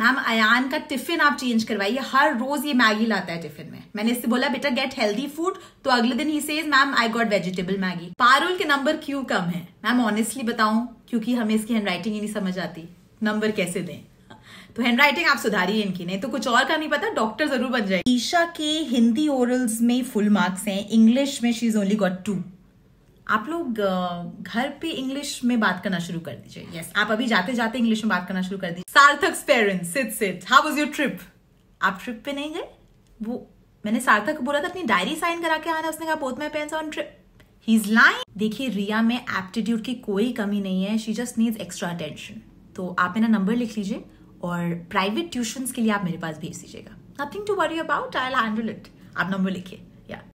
Ma'am, Ayan का tiffin आप change करवाइए। हर रोज ये मैगी लाता है टिफ़िन में। मैंने इससे बोला, बेटा गेट हेल्दी फ़ूड तो अगले दिन ही says ma'am I got vegetable Maggi. Parul के नंबर क्यों कम है? मैम ऑनेस्टली बताऊँ, क्योंकि हमें इसकी हैंडराइटिंग ही नहीं समझ आती। नंबर कैसे दें? तो हैंडराइटिंग आप सुधारिए इनकी, नहीं तो कुछ और का नहीं पता डॉक्टर ज़रूर बन जाए ईशा के हिंदी ओरल्स में फुल मार्क्स हैं इंग्लिश में she is only got two आप लोग घर पे इंग्लिश में बात करना शुरू कर दीजिए। यस yes, आप अभी जाते जाते इंग्लिश में बात करना शुरू कर दीजिए। Sarthak parents sit sit how was your trip आप ट्रिप पे नहीं गए? वो मैंने सार्थक को बोला था अपनी डायरी साइन करा के आना। उसने कहा both my parents on trip he is line देखिए रिया में एप्टीट्यूड की कोई कमी नहीं है। She just needs extra attention तो आप मेरा नंबर लिख लीजिए और प्राइवेट ट्यूशन के लिए आप मेरे पास भेज दीजिएगा। Nothing to worry about I handle it आप नंबर लिखिए।